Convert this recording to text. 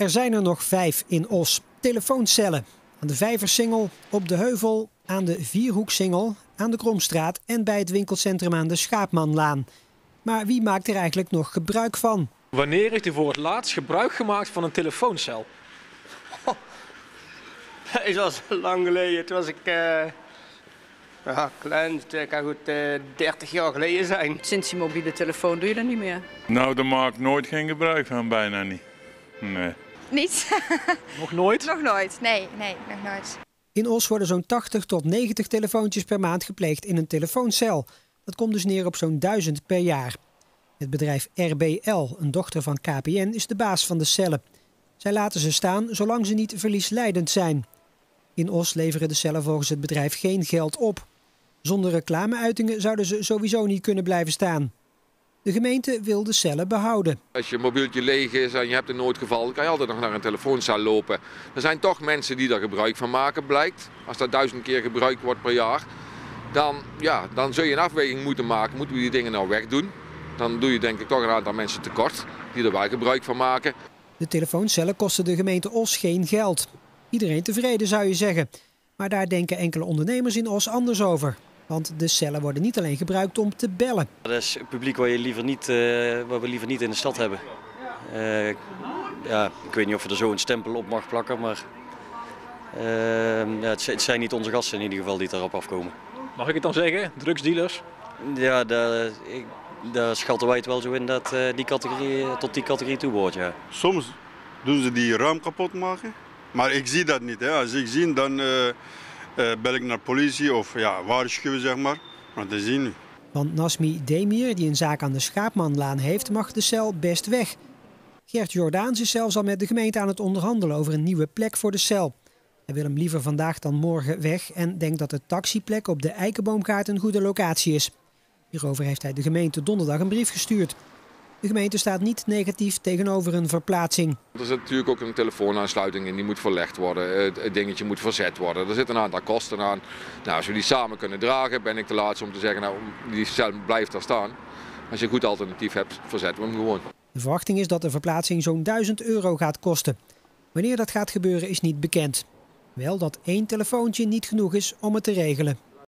Er zijn er nog vijf in Os. Telefooncellen. Aan de Vijversingel, op de Heuvel, aan de Vierhoeksingel, aan de Kromstraat en bij het winkelcentrum aan de Schaapmanlaan. Maar wie maakt er eigenlijk nog gebruik van? Wanneer heeft u voor het laatst gebruik gemaakt van een telefooncel? Het was lang geleden. Toen was ik eh, ja, klein. Het kan goed eh 30 jaar geleden zijn. Sinds die mobiele telefoon doe je dat niet meer. Nou, daar maak ik nooit geen gebruik van, bijna niet. Nee. Niet? Nog nooit? nog nooit. Nee, nee, nog nooit. In Os worden zo'n 80 tot 90 telefoontjes per maand gepleegd in een telefooncel. Dat komt dus neer op zo'n 1000 per jaar. Het bedrijf RBL, een dochter van KPN, is de baas van de cellen. Zij laten ze staan zolang ze niet verliesleidend zijn. In Os leveren de cellen volgens het bedrijf geen geld op. Zonder reclameuitingen zouden ze sowieso niet kunnen blijven staan. De gemeente wil de cellen behouden. Als je mobieltje leeg is en je hebt een noodgeval, dan kan je altijd nog naar een telefooncel lopen. Er zijn toch mensen die daar gebruik van maken, blijkt. Als dat duizend keer gebruikt wordt per jaar, dan, ja, dan zul je een afweging moeten maken. Moeten we die dingen nou wegdoen? Dan doe je denk ik toch een aantal mensen tekort die er wel gebruik van maken. De telefooncellen kosten de gemeente Os geen geld. Iedereen tevreden zou je zeggen. Maar daar denken enkele ondernemers in Os anders over. Want de cellen worden niet alleen gebruikt om te bellen. Dat is het publiek waar, je liever niet, eh, wat we liever niet in de stad hebben. Eh, ja, ik weet niet of je er zo een stempel op mag plakken, maar eh, ja, het, zijn- het zijn niet onze gasten in ieder geval die daarop afkomen. Mag ik het dan zeggen? Drugsdealers? Ja, daar, ik, daar schatten wij het wel zo in dat eh, die categorie, tot die categorie toe behoort, ja. Soms doen ze die raam kapot maken. Maar ik zie dat niet. Hè. Als ik zie, dan bel ik naar politie of ja, waarschuwen, zeg maar. Maar dat zien we. Want Nasmi Demir, die een zaak aan de Schaapmanlaan heeft, mag de cel best weg. Gert Jordaans is zelfs al met de gemeente aan het onderhandelen over een nieuwe plek voor de cel. Hij wil hem liever vandaag dan morgen weg en denkt dat de taxiplek op de Eikenboomgaard een goede locatie is. Hierover heeft hij de gemeente donderdag een brief gestuurd. De gemeente staat niet negatief tegenover een verplaatsing. Er zit natuurlijk ook een telefoonaansluiting in, die moet verlegd worden. Het, dingetje moet verzet worden. Er zitten een aantal kosten aan. Nou, als we die samen kunnen dragen, ben ik de laatste om te zeggen, nou, die cel blijft daar staan. Als je een goed alternatief hebt, verzetten we hem gewoon. De verwachting is dat de verplaatsing zo'n 1000 euro gaat kosten. Wanneer dat gaat gebeuren is niet bekend. Wel dat één telefoontje niet genoeg is om het te regelen.